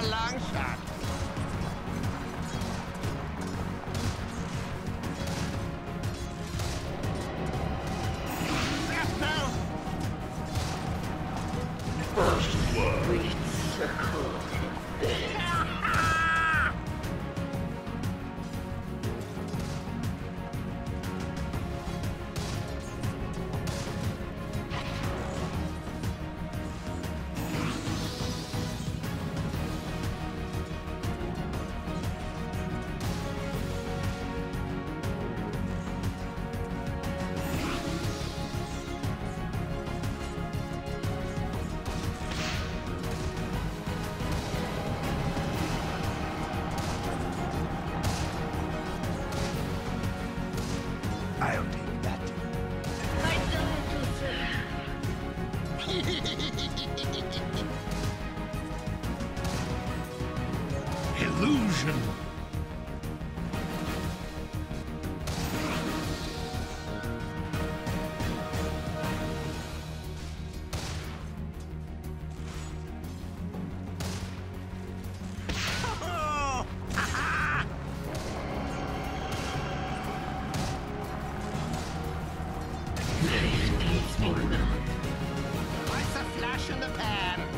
a Illusion. What's a flash in the pan?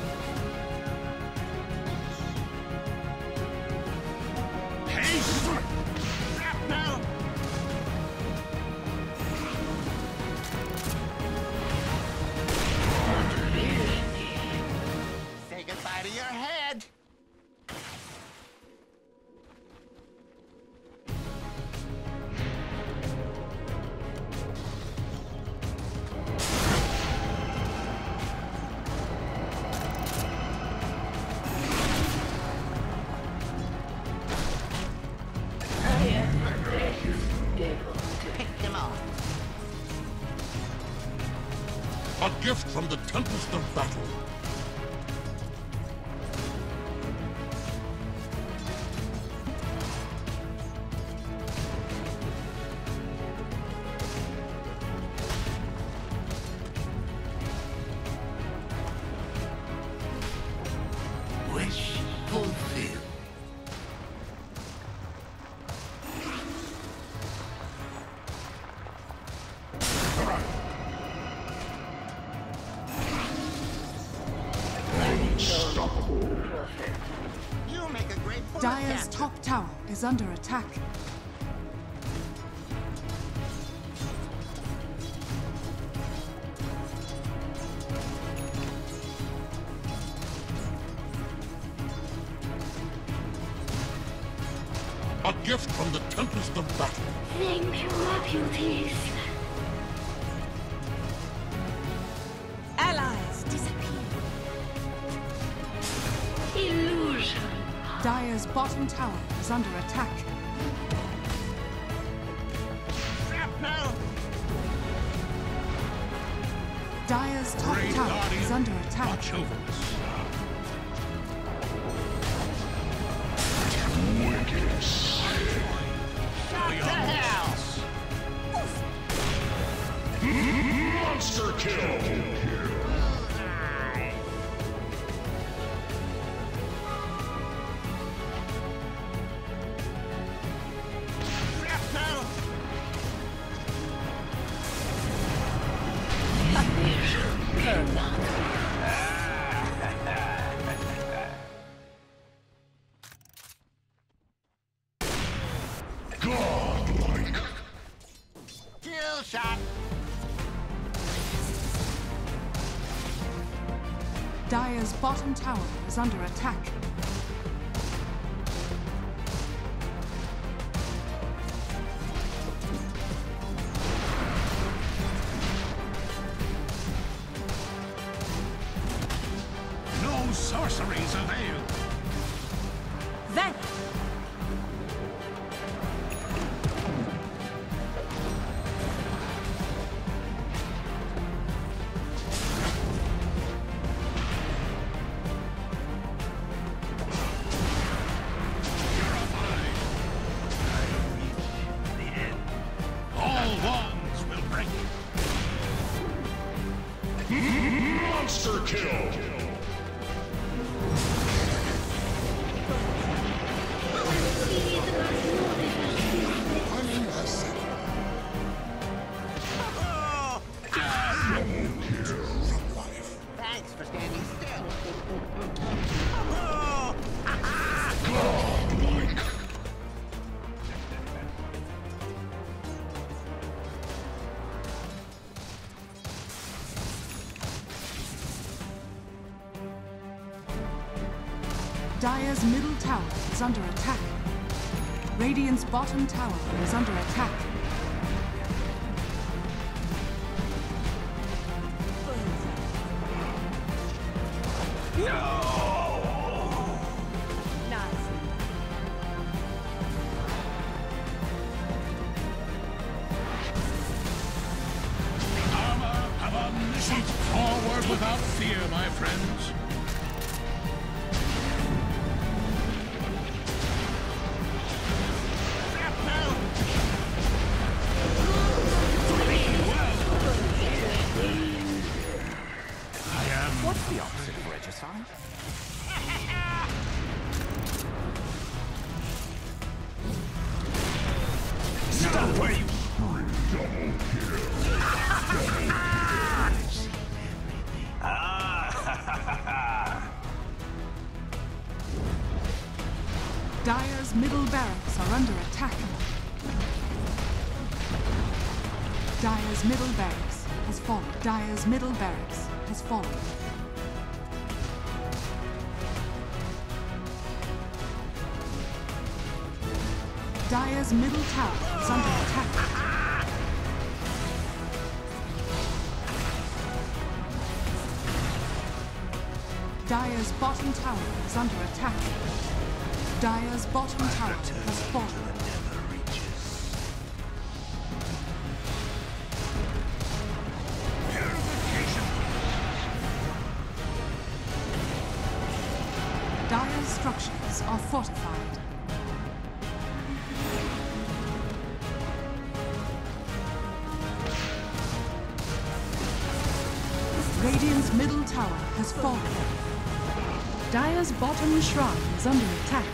Gift from the Tempest of Battle. Wish fulfilled. Prophet. You make a great bullet Dire's captain. top tower is under attack. A gift from the Tempest of Battle. Thank you, my Dire's bottom tower is under attack. Shrapnel! Dire's top Great tower Guardian, is under attack. Watch over us. Shot to hell! Monster kill. Shot! Dire's bottom tower is under attack. No sorceries avail. Thanks for standing still. Dire's middle tower is under attack. Radiant's bottom tower is under attack. Forward without fear, my friends. Dire's middle barracks are under attack. Dire's middle barracks has fallen. Dire's middle barracks has fallen. Dire's middle tower is under attack. Dire's bottom tower is under attack. Dire's bottom tower has fallen. Dire's structures are fortified. Radiant's middle tower has fallen. Dire's bottom shrine is under attack.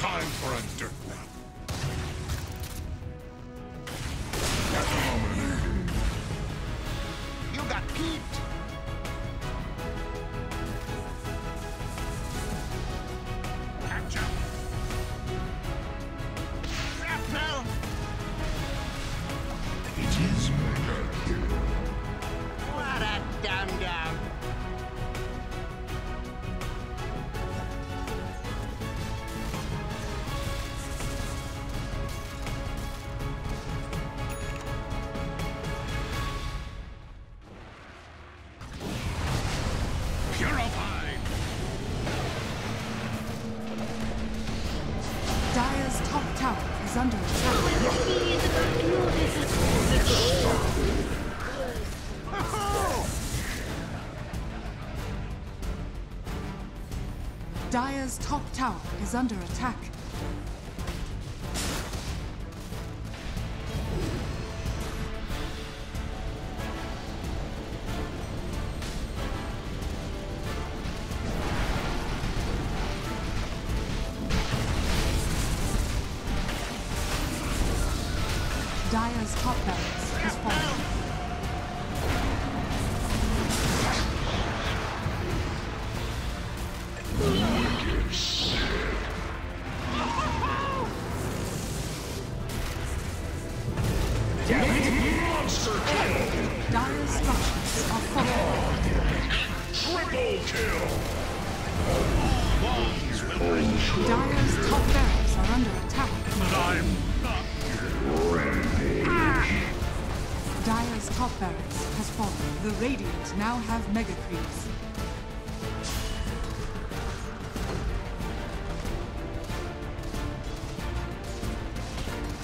time for a dirt nap. You got peeped! Gotcha. Shrapnel! It is Dire's top tower is under attack. Dire's top barracks has fallen. Dire's top barracks are under attack. But I'm not Dire's top barracks has fallen. The Radiant now have mega creeps.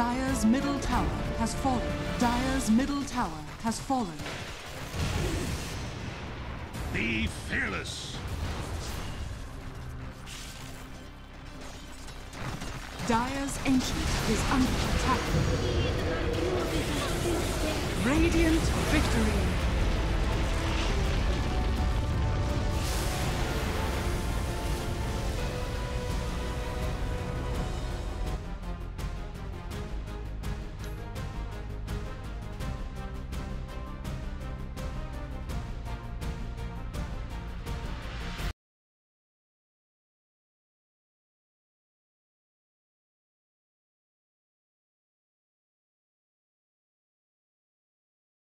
Dire's middle tower has fallen. Dire's middle tower has fallen. Be fearless. Dire's ancient is under attack. Radiant victory.